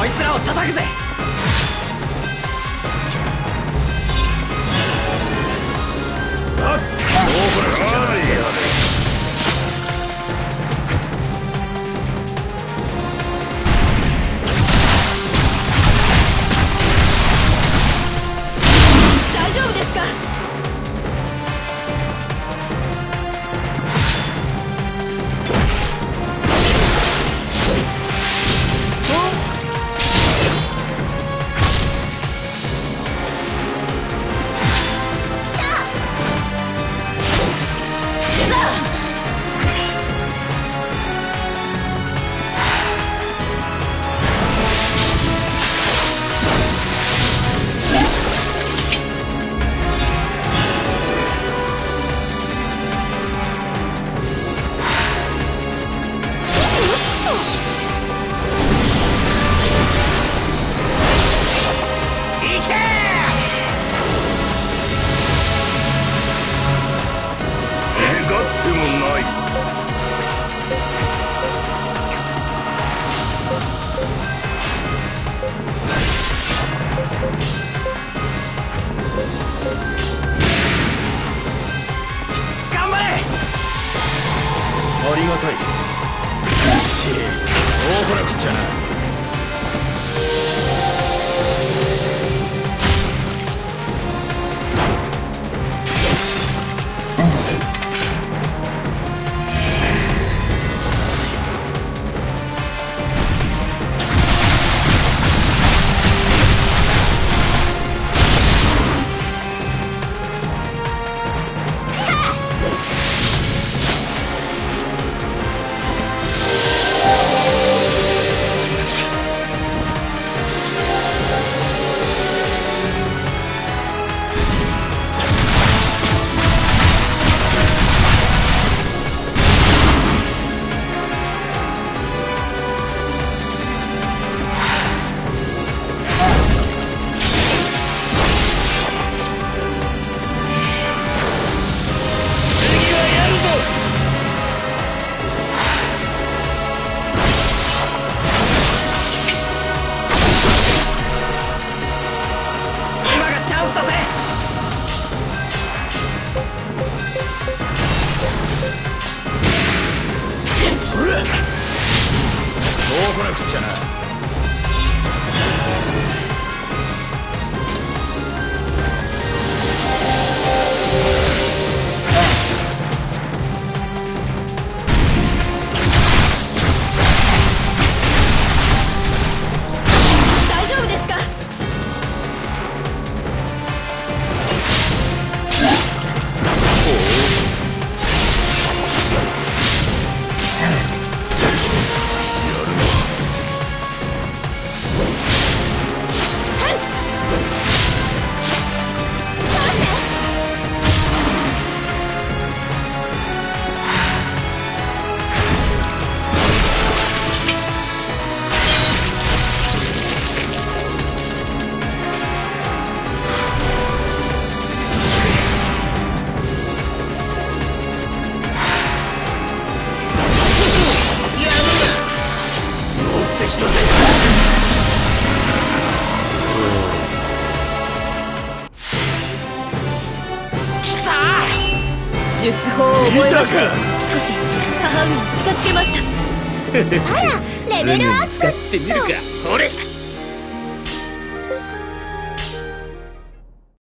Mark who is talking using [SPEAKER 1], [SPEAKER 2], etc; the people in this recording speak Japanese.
[SPEAKER 1] こいつらを叩くぜ。
[SPEAKER 2] あっ。りがたい。そうこなくっちゃなこなくっちゃな
[SPEAKER 3] 術法を覚えました。少し母上に近づけました。
[SPEAKER 4] あらレベルアップ。
[SPEAKER 1] ってみるか。ほれ